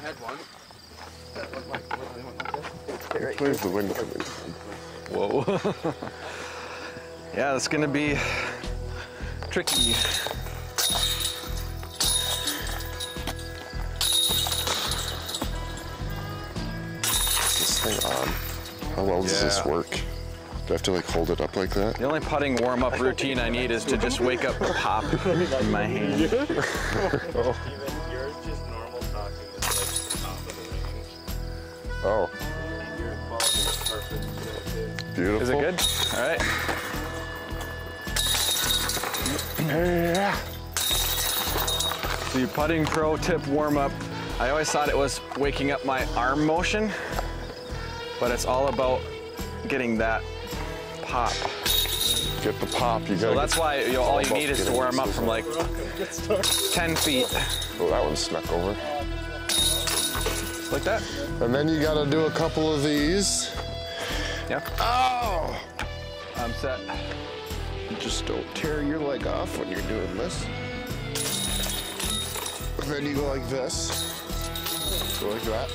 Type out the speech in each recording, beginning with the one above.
had one. Where's the wind coming? Whoa. yeah, it's gonna be tricky. Is this thing on? How well does this work? Do I have to like hold it up like that? The only putting warm-up routine I need is to just wake up the pop in my hand. Even oh. Beautiful. Is it good? All right. Yeah. Your putting pro tip warm-up, I always thought it was waking up my arm motion, but it's all about getting that pop. Get the pop. You So that's why you know, all you need is to warm up from like 10 feet, Oh, that one snuck over. like that. And then you gotta do a couple of these. Yep, Oh! I'm set. Just don't tear your leg off when you're doing this. Then you go like this. Go like that.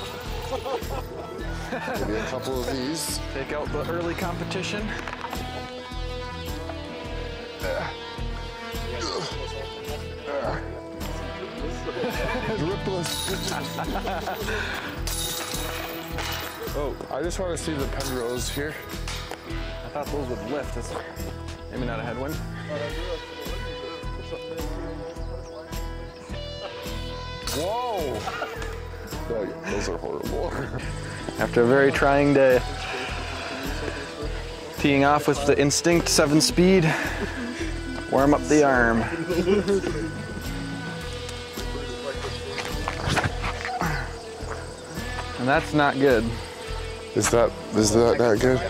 Maybe a couple of these. Take out the early competition. Driftless. Oh, I just want to see the Penrose here. I thought those would lift. That's maybe not a headwind. Whoa! Those are horrible. After a very trying day. Teeing off with the Instinct 7 speed. Warm up the arm. And that's not good. Is that is that that good?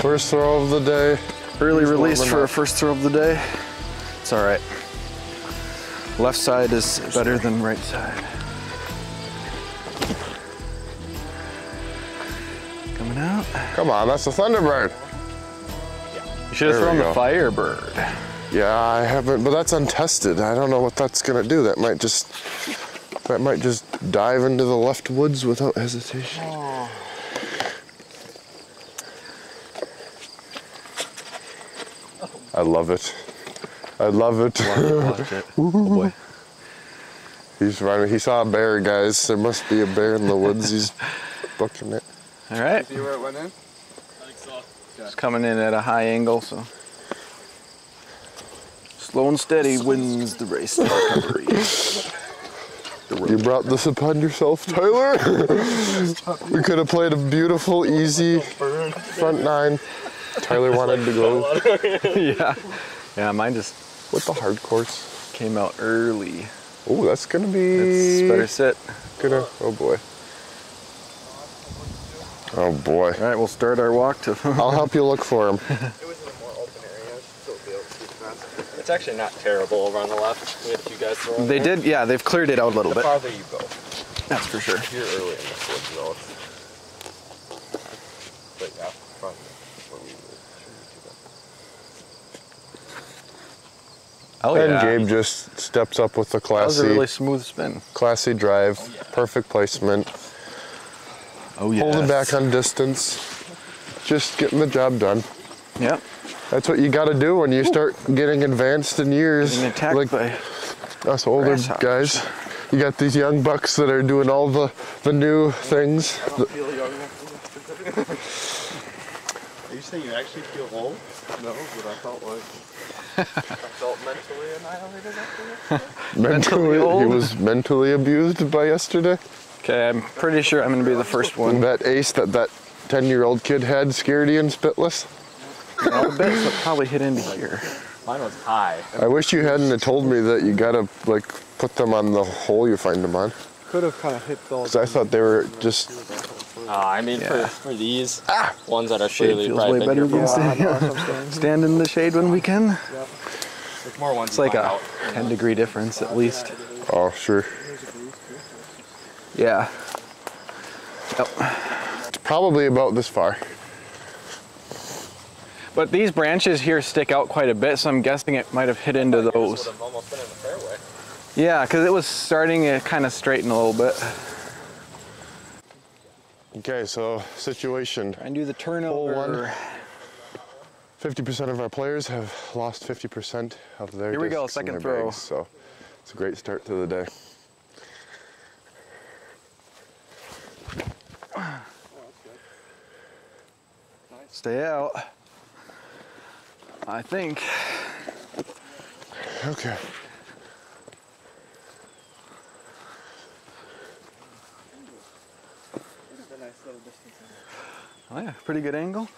First throw of the day. Early He's release for a first throw of the day. It's all right. Left side is better than right side. Coming out. Come on, that's a Thunderbird. You should have There thrown the. Firebird. Yeah, I haven't, but that's untested. I don't know what that's gonna do. That might just that might just dive into the left woods without hesitation. I love it. I love it. Watch it. Oh boy. He's running. He saw a bear, guys. There must be a bear in the woods. He's booking it. All right. See where it went in? I think so. It's coming in at a high angle, so. Slow and steady wins the race to. You brought this upon yourself, Tyler. we could have played a beautiful, easy front nine. Tyler wanted to go yeah. Yeah, mine just with the hard course. came out early. Oh, that's gonna be It's better sit. gonna. Oh boy. Oh boy. All right, we'll start our walk to. I'll help you look for him. It was in a more open area, so it'll be able to see fast. It's actually not terrible over on the left. We had a few guys throwing. they there. did, yeah, they've cleared it out a little The bit. farther you go, That's for sure. you're early in this woods though. But yeah, front. where we were, shouldn't be too bad. Oh and yeah. Gabe just steps up with the that was a classy, really smooth spin. classy drive, oh, perfect placement, Oh yeah. holding back on distance, just getting the job done. Yep. That's what you got to do when you start getting advanced in years. Getting attacked like by. us older guys. You got these young bucks that are doing all the, the new things. The- Feel young. Are you saying you actually feel old? No, but I felt like I felt mentally annihilated after mentally, he was mentally abused by yesterday. Okay, I'm pretty sure I'm gonna be the first one. that ace that that 10 year old kid had scared you and spitless. All the bits will probably hit into here. Mine was high. I wish you hadn't have told me that you gotta like put them on the hole you find them on. Could have kind of hit those. Because I thought they were just, Uh, I mean, Yeah. for, for these ones that are Shade clearly feels probably way better bigger, than for- stand, stand in the shade when we can. There's more ones It's like a out. 10 degree difference at least. oh, sure. Yeah. Yep. It's probably about this far. But these branches here stick out quite a bit, so I'm guessing it might have hit into those. would have almost been in. Yeah, because it was starting to kind of straighten a little bit. Okay, so situation. Try and do the turnover. one. 50% of our players have lost 50% of their Here we go, second throw. bags, so it's a great start to the day. Stay out. I think. Okay. Oh yeah, pretty good angle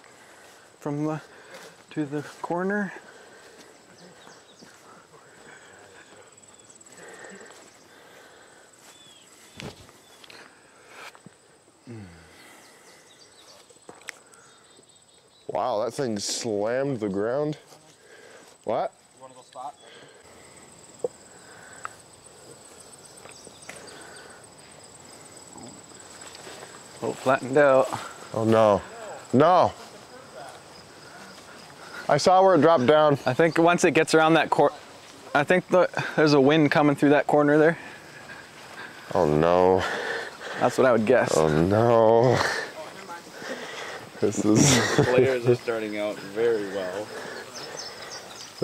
from the to the corner. Wow, that thing slammed the ground. What? Oh, flattened out. Oh no. No. I saw where it dropped down. I think once it gets around that cor, I think the, there's a wind coming through that corner there. Oh no. That's what I would guess. Oh no. This is Players are starting out very well.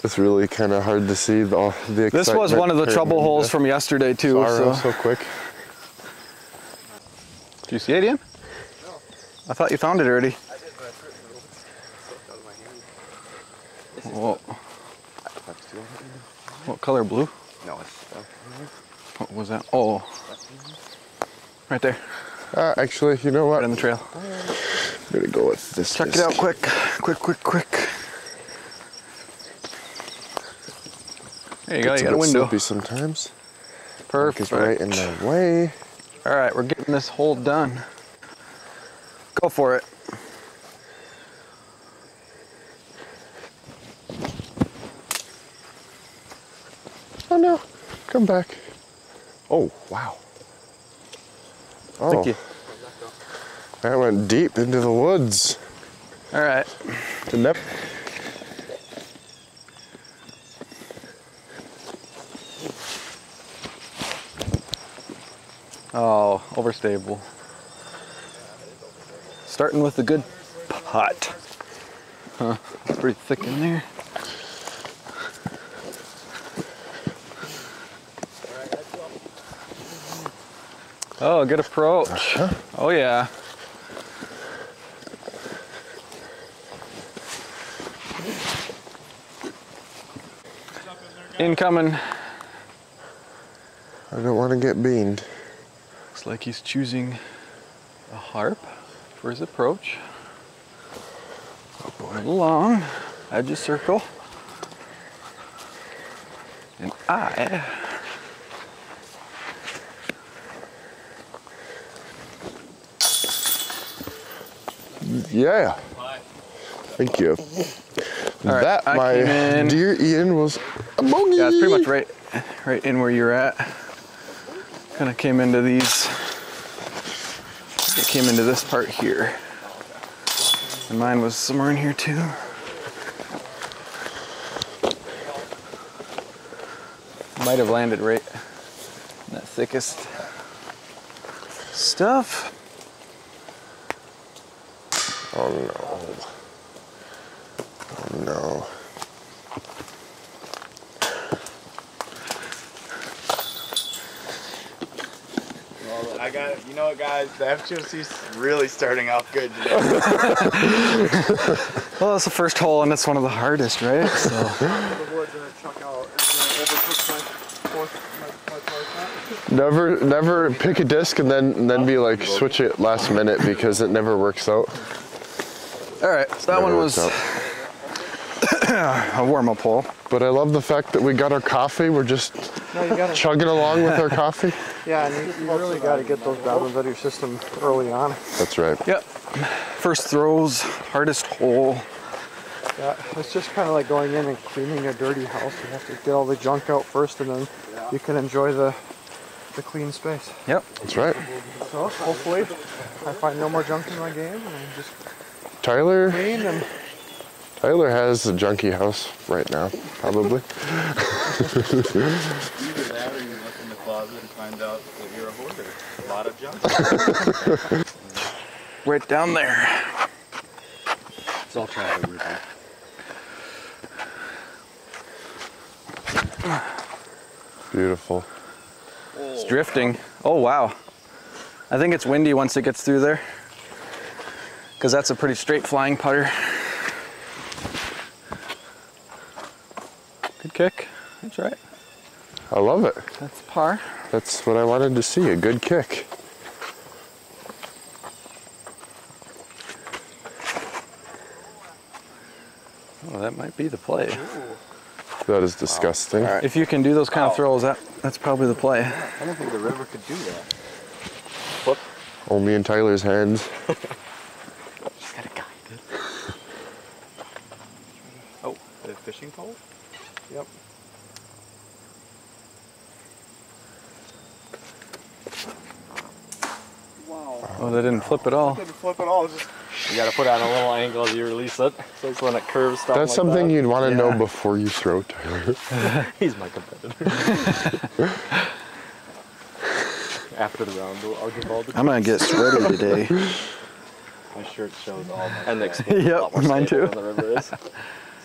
it's really kind of hard to see the the this was one of the trouble holes from yesterday too. sorrow So. so quick. Did you see it, Ian? I thought you found it already. Whoa. What color? Blue? No, it's What was that? Oh, right there, Uh, actually, you know what? right on the trail. I'm gonna go with this. Check it out quick, quick, quick, quick. There you go. You got a bit window. slippy sometimes. Perfect. It's right in the way. All right, we're getting this hole done. Go for it. Oh no! Come back. Oh wow. Oh, Thank you. that went deep into the woods. All right. Didn't? Oh, overstable. Starting with a good putt. Huh, it's pretty thick in there. Oh, good approach. Uh-huh. Oh, yeah. Incoming. I don't want to get beamed. Looks like he's choosing a harp for his approach. A little long, edge of circle. And I Yeah. Thank you. right, that, I my dear Ian, was a bogey. Yeah, it's pretty much right right in where you're at. Kind of came into these it came into this part here. And mine was somewhere in here too. Might have landed right in that thickest stuff. Oh no. Oh no. Well, I got you know what, guys? The FGOC's really starting off good today. Well, that's the first hole and it's one of the hardest, right? So the woods and I chuck out and then overtook my fourth my, my part Never, never pick a disc and then and then be like switch it last minute because it never works out. all right, so that Never one was a warm-up hole. But I love the fact that we got our coffee. We're just No, chugging along with our coffee. yeah, and you, you really got to get those diamonds out of your system early on. That's right. Yep. First throws, hardest hole. Yeah, it's just kind of like going in and cleaning a dirty house. You have to get all the junk out first, and then you can enjoy the the clean space. Yep. That's right. So hopefully, I find no more junk in my game, and I just Tyler, clean and Tyler has a junkie house right now, probably. Either that or you look in the closet and find out that you're a hoarder. A lot of junk. right down there. It's all traffic with it. Beautiful. Oh. It's drifting. Oh, wow. I think it's windy once it gets through there. Because that's a pretty straight flying putter. Good kick. That's right. I love it. That's par. That's what I wanted to see, a good kick. Oh, that might be the play. That is disgusting. If you can do those kind of throws, that that's probably the play. I don't think the river could do that. Only in Tyler's hands. Just gotta guide it. oh, the fishing pole? Yep. Wow. Oh, they didn't flip at all. Didn't flip at all. Just you gotta put on a little angle as you release it. So it's when it curves stuff That's like something that. you'd want to know before you throw, Tyler. He's my competitor. After the round, I'll I'll give all the I'm gonna get sweaty today. My shirt shows all my and the Yep, a lot more mine too. the river is. So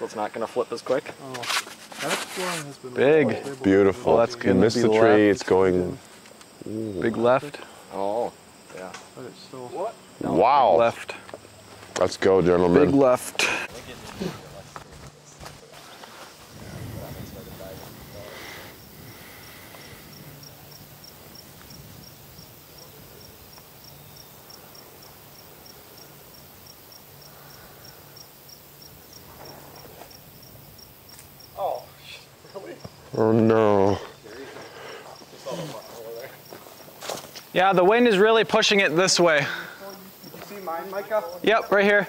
it's not gonna flip as quick. Oh, that one has been Big. Beautiful. Well, that's you gonna missed be the left. tree. It's going. Big left. Oh, yeah. But it's still. What? Wow. Left. Let's go, gentlemen. Big gentlemen. left. Oh, really? Oh no. Yeah, the wind is really pushing it this way. See mine, Micah? Yep, right here.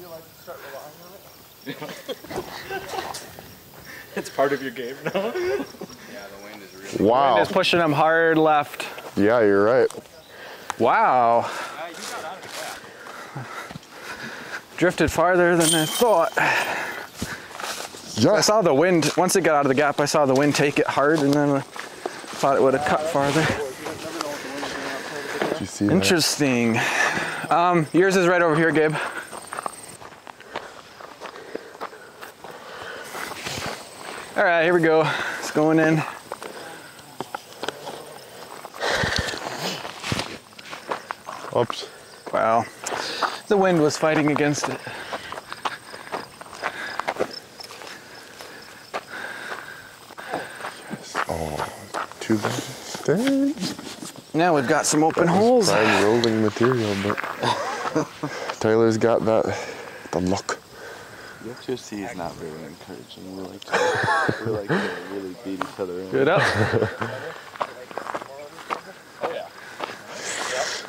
You like to start relying on it? It's part of your game now. Yeah, the wind is really Wow. It's pushing them hard left. Yeah, you're right. Wow. Drifted farther than I thought. I saw the wind, once it got out of the gap, I saw the wind take it hard and then I thought it would have cut farther. See that? Interesting. Um, yours is right over here, Gabe. All right, here we go. It's going in. Oops. Wow. The wind was fighting against it. Too bad. Dang. Now we've got some open holes. Fine rolling material, but Tyler's got that. The luck. The FGC is not very encouraging. We like to, we like to really beat each other in. Good up.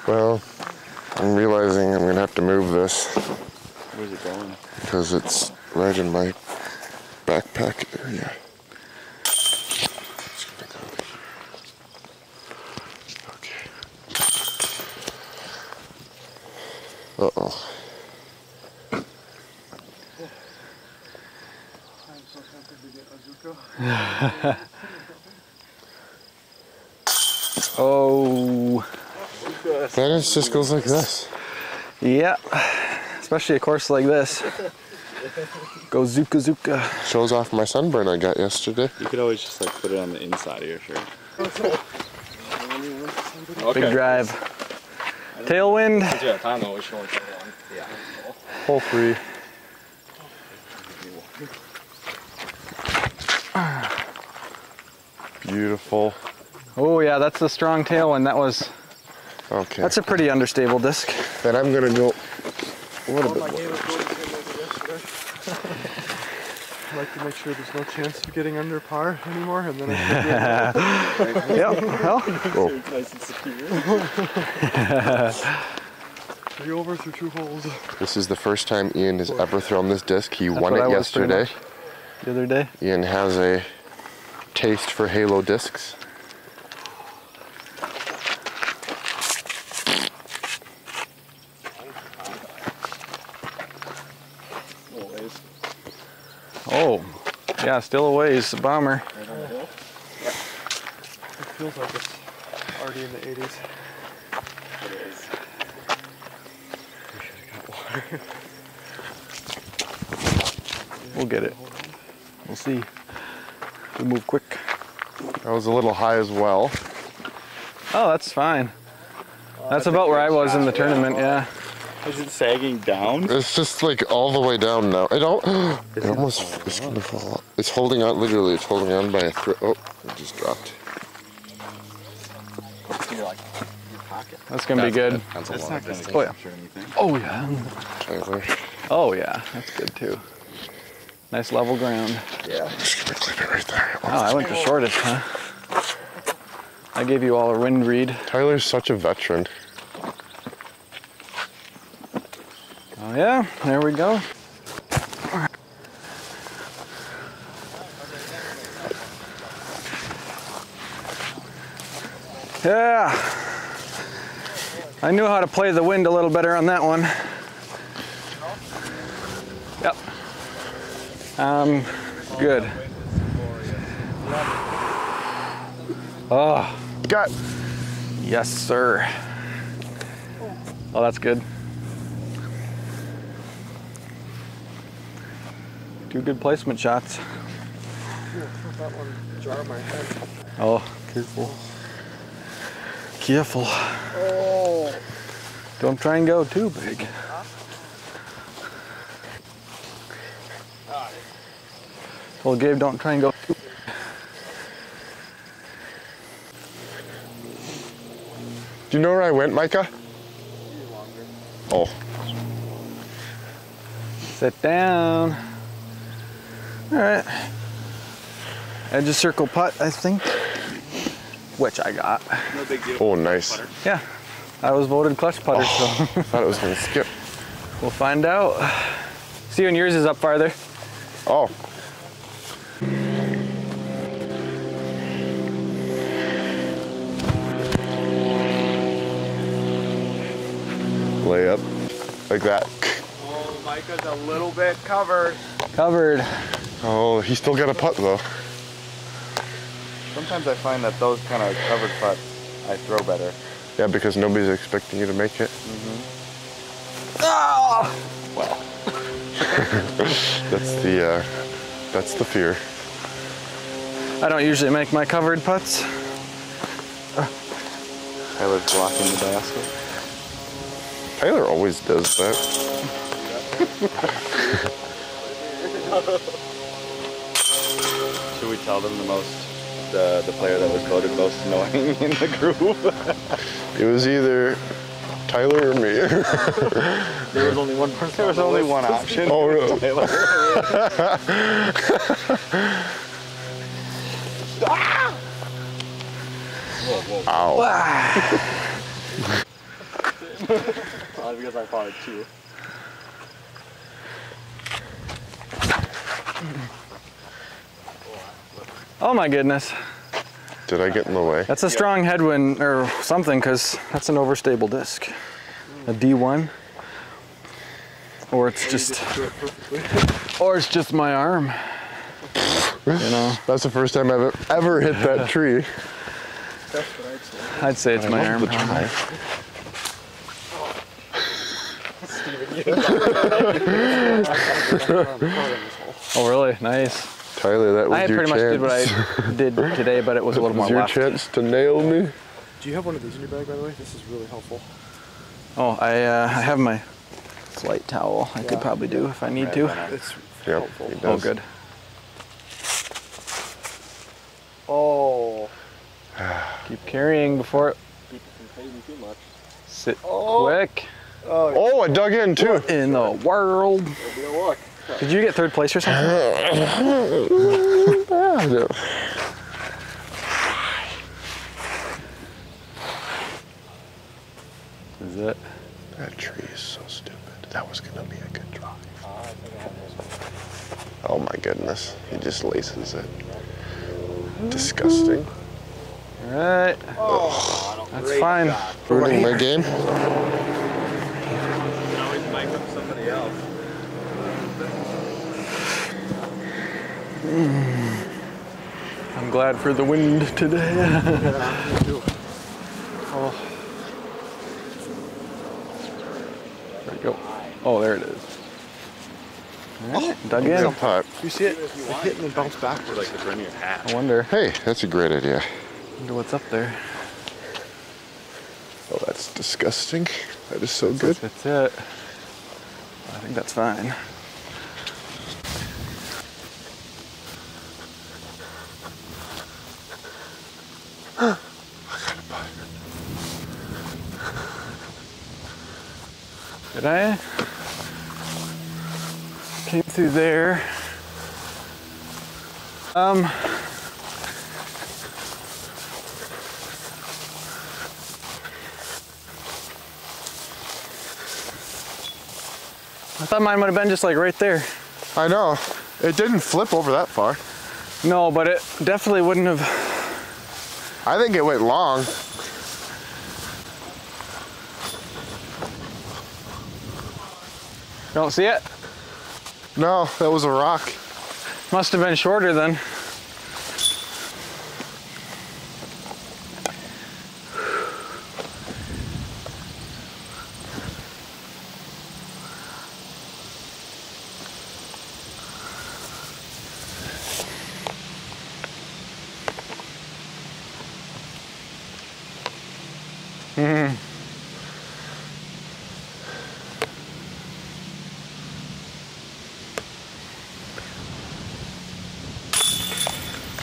Well, I'm realizing I'm gonna have to move this Where's it going? because it's right in my backpack area. Okay. Uh oh. I'm so tempted to get a Zuca. Oh, Then just goes like this. yeah. Especially a course like this. Go Zuka Zuka. Shows off my sunburn I got yesterday. You could always just like put it on the inside of your shirt. Big drive. Tailwind. Yeah, time though, we should only one. Yeah. Hole three. Beautiful. Oh yeah, that's a strong tailwind. That was. Okay. That's a pretty understable disc. then I'm gonna go a little bit I more. gave it. I like to make sure there's no chance of getting under par anymore, and then I should be Yep. Well, Nice and secure. three over through two holes. This is the first time Ian has ever thrown this disc. He won it I was pretty yesterday. the other day. Ian has a taste for Halo discs. Yeah, still away. He's a ways. Bomber. It feels like it's already in the 80s. It is. We'll get it. We'll see. We move quick. That was a little high as well. Oh, that's fine. That's about where I was in the tournament, yeah. Is it sagging down? It's just like all the way down now. It, all, it almost it's gonna fall. off. It's holding on. Literally, it's holding on by a thread. Oh, it just dropped. That's gonna be good. That's a long distance Oh, yeah. or anything. Oh yeah. Tyler, Oh yeah, that's good too. Nice level ground. just gonna clip it right there. Oh, I went the shortest, huh? I gave you all a wind read. Tyler's such a veteran. Yeah, there we go. Yeah. I knew how to play the wind a little better on that one. Yep. Um, good. Oh, Got yes, sir. Oh, that's good. Two good placement shots. That one jar my head. Oh, careful. Careful. Oh. Don't try and go too big. Told Gabe don't try and go too Do you know where I went, Micah? Oh, Sit down. All right. Edge of circle putt, I think. Which I got. No big deal. oh, nice. Yeah. I was voted clutch putter, so oh, I Thought it was gonna skip. we'll find out. See when yours is up farther. Oh. Lay up like that. Oh, Micah's a little bit covered. Covered. Oh, he still got a putt though. Sometimes I find that those kind of covered putts, I throw better. Yeah, because nobody's expecting you to make it. Well, That's the uh, that's the fear. I don't usually make my covered putts. Tyler's blocking the basket. Tyler always does that. Should we tell them the most, the, the player that was voted most annoying in the group? It was either Tyler or me. There was only one person. there was only one option. oh, really? Tyler. Ah! Ow. Uh, because I fought too. Oh my goodness. Did I get in the way? That's a strong headwind or something because that's an overstable disc. A D1. Or it's just or it's just my arm. You know, That's the first time I've ever hit that tree. That's what I'd say it's my arm. Oh really? Nice. Tyler, that was I had your pretty much did what I did today, but it was a little That more your left. chance to nail me. Do you have one of these in your bag, by the way? This is really helpful. Oh, I uh, I have my flight towel. I could probably do if I need to. It's Yep, helpful. he Oh good. Oh. Keep carrying before it sit quick Oh, I dug in too. in the world. Did you get third place or something? Is it? That tree is so stupid. That was gonna be a good drive. Oh my goodness. He just laces it. Disgusting. All right. That's fine. Ruining my game. Now he's mic'd up somebody else. I'm glad for the wind today. Oh. There you go. Oh, there it is. All right, oh. dug in. Some putt. You see it? It hit and then bounced backwards. Like the front of your hat. I wonder, Hey, that's a great idea. I wonder what's up there. Oh, that's disgusting. That is so good. That's it. I think that's fine. I? Came through there. Um. I thought mine might have been just like right there. I know. It didn't flip over that far. No, but it definitely wouldn't have. I think it went long. Don't see it? No, that was a rock. Must have been shorter then.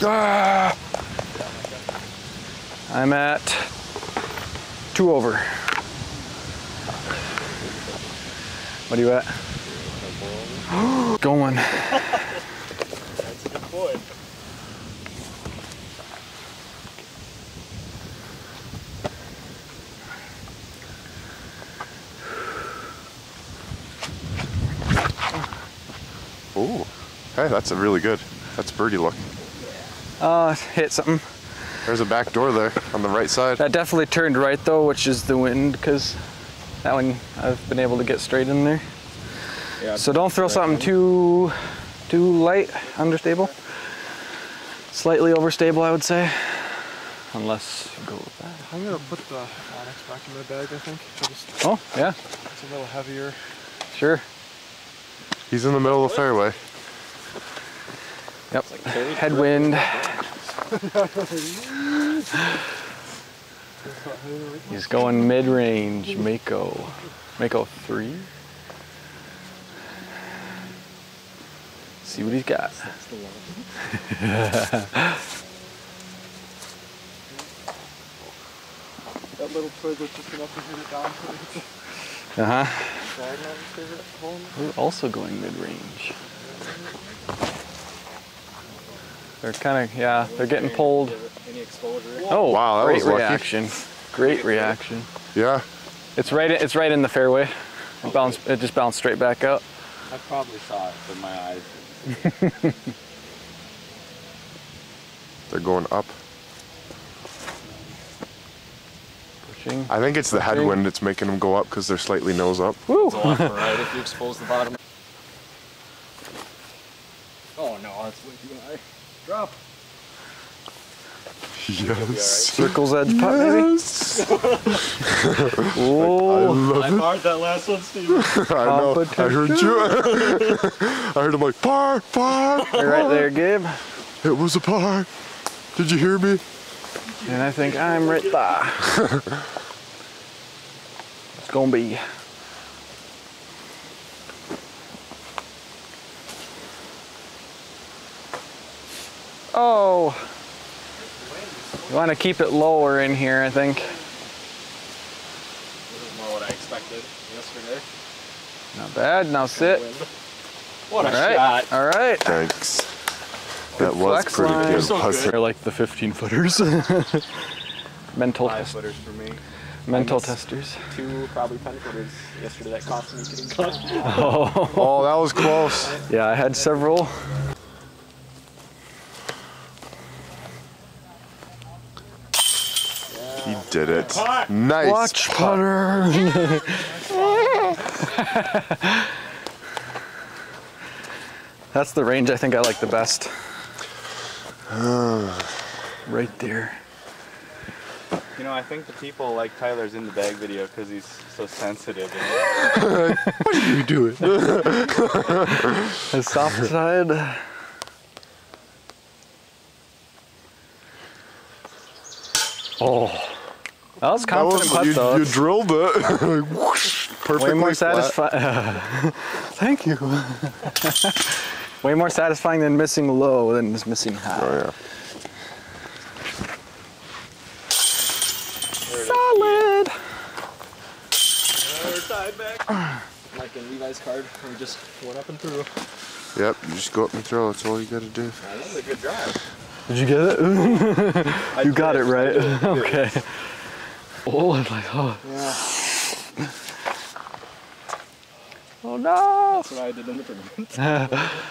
Ah, I'm at two over. What are you at? Going. Ooh. Hey, that's a really good. That's birdie look. Uh, hit something. There's a back door there on the right side. That definitely turned right though, which is the wind, because that one I've been able to get straight in there. Yeah. So don't throw something too, too light, understable. Slightly overstable, I would say. Unless you go with that. I'm gonna put the Onyx back in my bag, I think. Just, Oh, yeah, it's a little heavier. sure. He's in the middle of the fairway. Yep. Headwind. He's going mid-range, Mako. Mako three. See what he's got. That little was just enough to hit it down. Uh huh. Diagonal favorite hole. We're also going mid-range. They're kind of yeah. They're getting pulled. Oh Wow, that great was lucky. reaction. Great reaction. Yeah. It's right. It's right in the fairway. It bounced. It just bounced straight back out. I probably saw it with my eyes. They're going up. Pushing. I think it's the headwind that's making them go up because they're slightly nose up. Woo! right if you expose the bottom. Oh no, that's way too high. Drop. Yes. Circle's edge putt, maybe. Yes. Oh, I marred that last one, Steven. I know. I heard you. I heard him like par, par. you're right there, Gabe. It was a par. Did you hear me? And I think I'm right there. it's gonna be. Oh. You want to keep it lower in here, I think. This is more what I expected yesterday. Not bad. Now sit. What a All right. shot. All right. Thanks. That was flex pretty line. good. So wasn't it? They're like the 15 footers. mental Five test, footers for me. mental testers. Two probably ten footers yesterday that cost me getting cut. Oh. oh, that was close. Yeah, I had several. He did it. Nice. Watch putter. That's the range I think I like the best. right there. You know, I think the people like Tyler's in the bag video because he's so sensitive. what are You do it. The soft side. Oh, that was That confident was, you, though. you drilled it. Like, whoosh, perfectly way more satisfying. Thank you. way more satisfying than missing low than just missing high. Oh yeah. Solid. Like in Levi's card, we just went up and through. Yep. You just go up and throw. That's all you gotta do. That was a good drive. Did you get it? you got it right. okay. Oh, I'm like, oh. Yeah. Oh no! That's what I did in the tournament.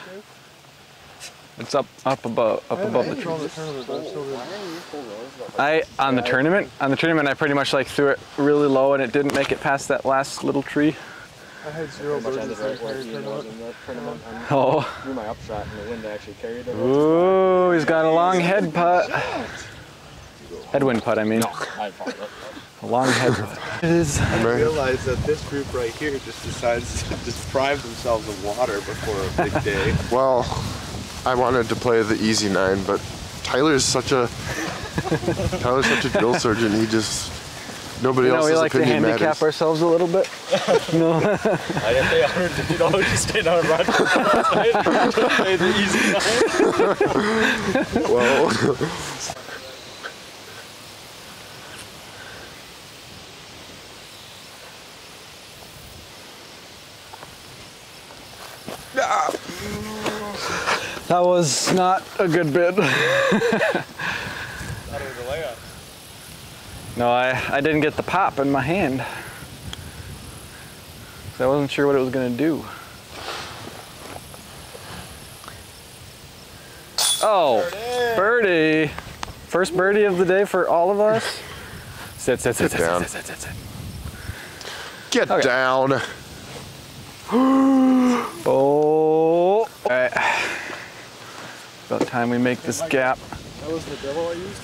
It's up, up above, up above the tree. the tournament, but I still didn't- I on the tournament, on the tournament, I pretty much like threw it really low and it didn't make it past that last little tree. I had zero birdies the entire tournament. Uh-huh. Oh. Threw my upshot and the wind actually carried it. Ooh, he's got a long head putt. Headwind putt, I mean. I followed it. A long headwind. It is. I realize that this group right here just decides to deprive themselves of water before a big day. Well, I wanted to play the easy nine, but Tyler's such a Tyler's such a drill sergeant. He just nobody You know, we else's like to handicap matters. ourselves a little bit. no. I didn't pay $150 to stay down and ride Pay the easy line. Well, That was not a good bid. no, I, I didn't get the pop in my hand. 'Cause I wasn't sure what it was going to do. Oh, birdie. First birdie of the day for all of us. Sit, sit, sit, Get sit, down. sit, sit, sit, sit. get Okay. down. Oh. All right. About time we make this gap. That was the devil I used.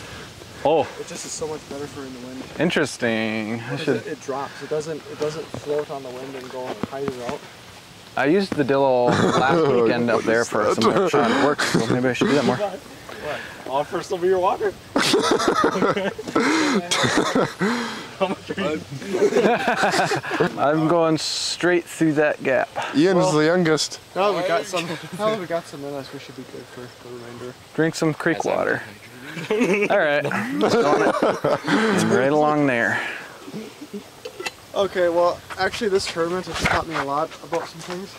Oh, It just is so much better for in the wind. interesting. I 'Cause should. It, it drops. It doesn't. It doesn't float on the wind and go and hide it out. I used the Dillo last weekend up there for that? some lip shot. It works, so maybe I should do that more. All first will be your water. I'm going straight through that gap. Ian's the youngest. Now that we got some. Now that we got some in us, we should be good for the remainder. Drink some creek water. All right. Going it. right along there. Okay. Well, actually, this tournament has taught me a lot about some things.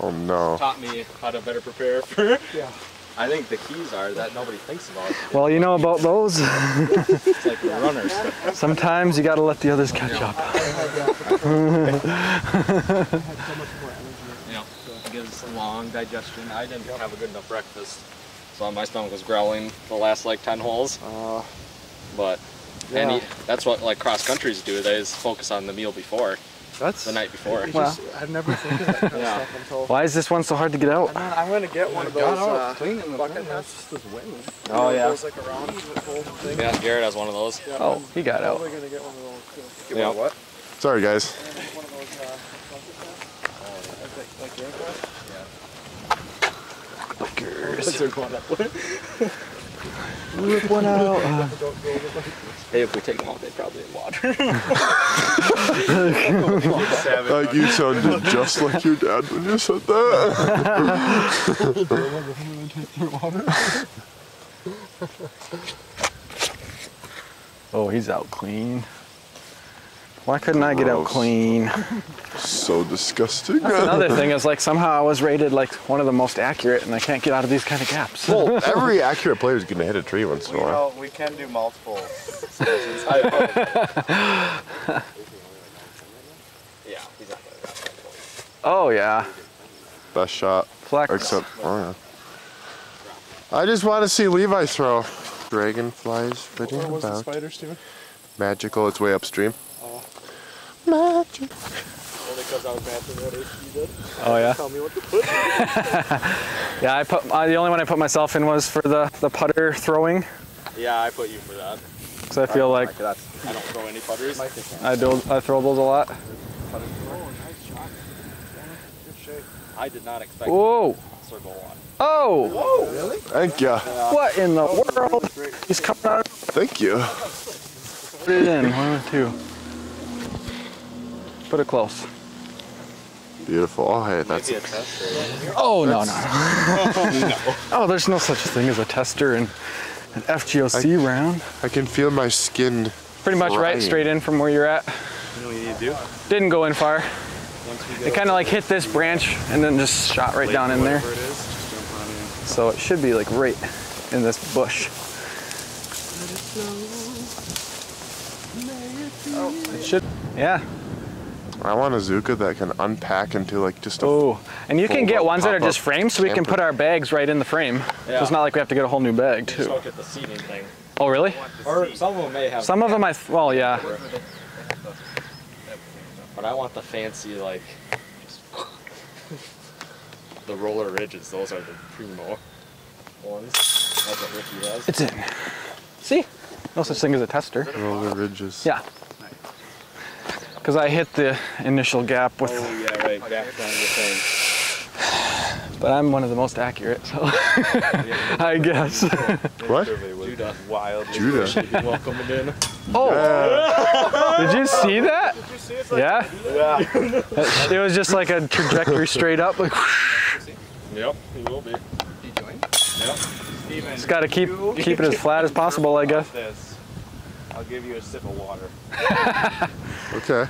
Oh no. Taught me how to better prepare for. Yeah. I think the keys are that nobody thinks about. Well, you know about those. It's like runners. Sometimes you got to let the others catch up. I had so much more energy. You know, it gives long digestion. I didn't have a good enough breakfast, so my stomach was growling the last like 10 holes. Uh, But Yeah. and that's what like cross countries do. They is focus on the meal before, That's. the night before. it Well. just, I've never think of that kind Yeah. of stuff until. Why is this one so hard to get out? Man, I'm gonna get one of those uh, bucket hats. Just this wind. Oh, yeah. Those like around thing. Yeah, Garrett has one of those. Yeah, Oh, he got out. Gonna get one of those too. Yeah. What? Sorry guys. One of those uh, bucket hats. Like, like, like Yankees. Rip one out. Uh, Hey, if we take them all, they probably in water. Like you sounded just like your dad when you said that. oh, he's out clean. Why couldn't I get out clean? so disgusting. That's Another thing is like somehow I was rated like one of the most accurate, and I can't get out of these kind of gaps. well, every accurate player is gonna hit a tree once in a while. know, we can do multiple. yeah, he's not gonna Oh yeah, Best shot. flex. Except, oh yeah. I just want to see Levi throw. Dragonflies flitting What was the about. spider, Steven? Magical, it's way upstream. Oh. Magic. Only because I was matching what AC did. Oh yeah. Tell me what to put. Yeah, I put uh, the only one I put myself in was for the the putter throwing. Yeah, I put you for that. Because I feel like That's, I don't throw any putters. I do I throw those a lot. I did not expect Whoa! circle one. Oh! Thank you. What in the world? He's coming out. Thank you. Put it in. One, two. Put it close. Beautiful. Oh, hey, that's Maybe a tester. Oh no no. no. oh, there's no such thing as a tester and an FGOC round. I can feel my skin. Pretty much right Right. straight in from where you're at. You know what you need to do? Didn't go in far. It kind of like hit this branch and then just shot right down in there. whatever it is, just jump on in. So it should be like right in this bush. Oh, It should. Yeah. I want a Zuca that can unpack into like just a. Oh, and you can get up, ones that are just framed, so we can put our bags right in the frame. So Yeah. it's not like we have to get a whole new bag Just too. don't get the seating thing. Oh, really? Or some of them may have. Some of them I. Th- well, yeah. But I want the fancy like. The roller ridges. Those are the primo ones. That's what Ricky has. It's in. See? No such thing as a tester. Roller ridges. Yeah. Because I hit the initial gap with, Oh yeah, right. Back on the thing. but I'm one of the most accurate, so I guess. What? Judah. Wild. Judah. Welcome in. Oh, did you see that? Did you see it? Yeah. Yeah. It, it was just like a trajectory straight up. Like, Yep. He will be. He joined. Yep. Steven. just got to keep keep it as flat as possible, I guess. This. I'll give you a sip of water. Okay.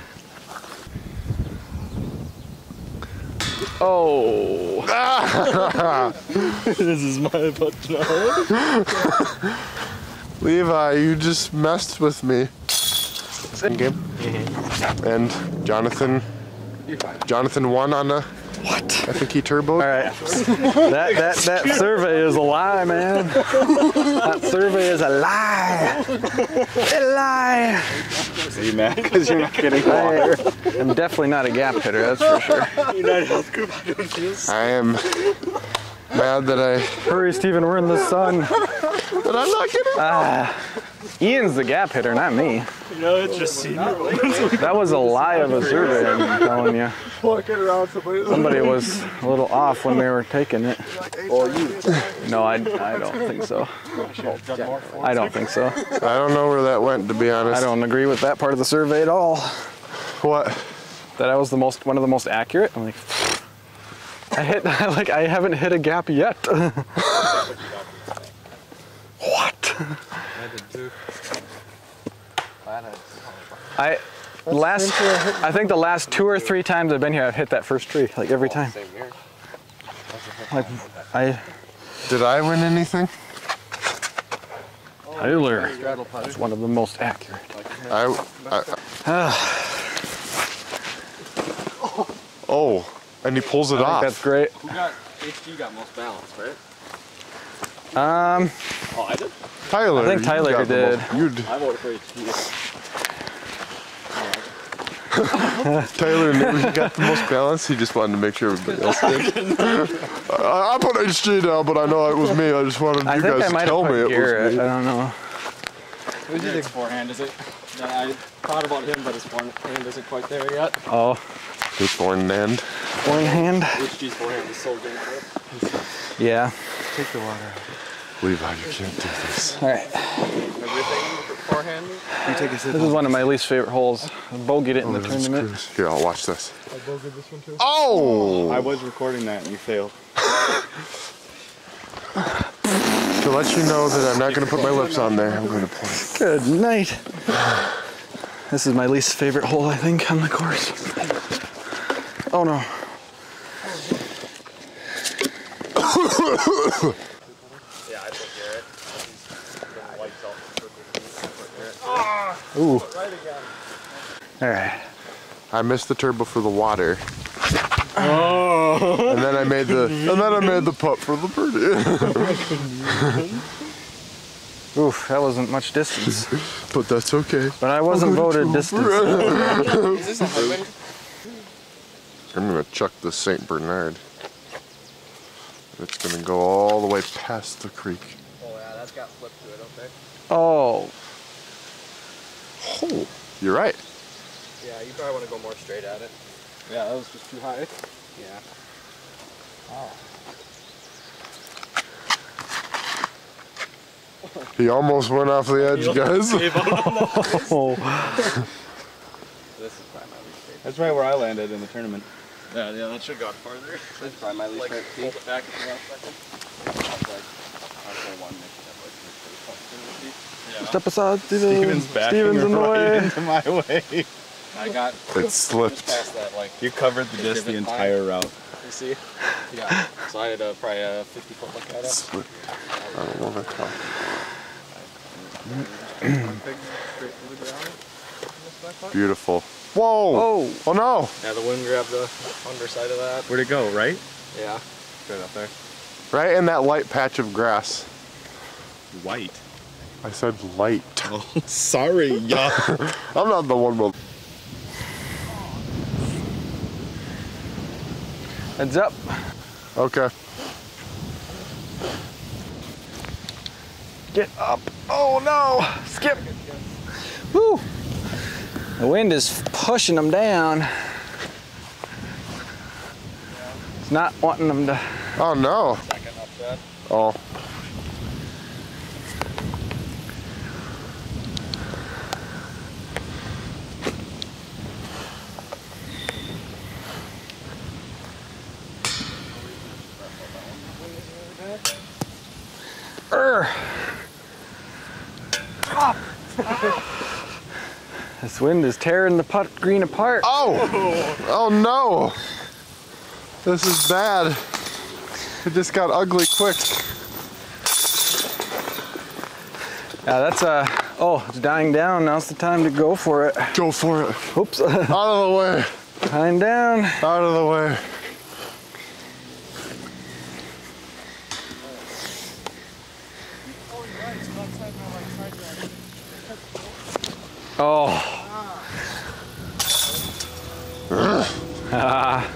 Oh. this is my butt now. Levi, you just messed with me. Game. And Jonathan. Jonathan won on a. What? I think he turboed. All right. That that that survey is a lie, man. That survey is a lie. A lie. Are you mad because you're not getting water? I am definitely not a gap hitter, that's for sure. United Health Group. I am mad that I. Hurry, Steven, we're in the sun. But I'm not getting. Ah, Ian's the gap hitter, not me. You know, it's just seen That was a lie of a survey, I'm telling you. Walking around somebody. Somebody was a little off when they were taking it. Or you. No, I, I don't think so. I don't think so. I don't know where that went, to be honest. I don't agree with that part of the survey at all. What? That I was the most one of the most accurate. I'm like, I hit like I haven't hit a gap yet. what? I last I think the last two or three times I've been here I've hit that first tree like every time. Like I Did I win anything? Tyler is one of the most accurate. I. I oh, and he pulls it I think off. that's great. Who got HG got most balance, right? Um, Oh, I did. Tyler. I think Tyler got did. most- You I voted for HG. Tyler knew he got the most balance. He just wanted to make sure everybody else did. I, I put HG down, but I know it was me. I just wanted I you guys to tell me it Garrett. was I me. don't know. Who's forehand is it? No, I thought about him, but his forehand isn't quite there yet. Oh, His foreign end. one hand. HG's forehand is so good. Yeah. Levi, you can't do this. All right. Everything forehand. This is one of my least favorite holes. Bogeyed oh, it in the tournament. cruise. Here, I'll watch this. Oh! I was recording that and you failed. To let you know that I'm not going to put my lips on there, I'm going to play. Good night. This is my least favorite hole, I think, on the course. Oh no. Yeah, I put Garrett. He's been wiped out for Ooh. All right. I missed the turbo for the water. Oh. and then I made the and then I made the putt for the birdie. Oof, that wasn't much distance. but that's okay. But I wasn't voted distance. Is this I'm gonna chuck the Saint Bernard. It's gonna go all the way past the creek. Oh yeah, that's got flip to it, okay. Oh. Oh, you're right. Yeah, you probably want to go more straight at it. Yeah, that was just too high. Yeah. Oh. He almost went off the edge, guys. This is probably my least favorite. That's right where I landed in the tournament. Yeah, yeah, that should have gone farther. That's probably my least Like, favorite. hold it back at the last second. Yeah. Step aside, Steven. Steven's backing Steven's in the right way. into my way. I got It slipped. past that, like, you covered the disc the Divot line. entire route. you see? Yeah. So I had a, probably a 50 foot look at it. Slipped. I don't know what to Beautiful. Whoa! Oh, Oh no! Yeah, the wind grabbed the underside of that. Where'd it go? Right? Yeah. Right up there. Right in that light patch of grass. White. I said light. Oh, sorry, yeah. I'm not the one with. heads up. Okay. Get up. Oh no. Skip. Woo. The wind is pushing them down. It's not wanting them to. Oh no. Oh. This wind is tearing the putt green apart. Oh! Oh no! This is bad. It just got ugly quick. Yeah, that's uh oh, it's dying down. Now's the time to go for it. Go for it. Oops. Out of the way. dying down. Out of the way. Oh. Ah.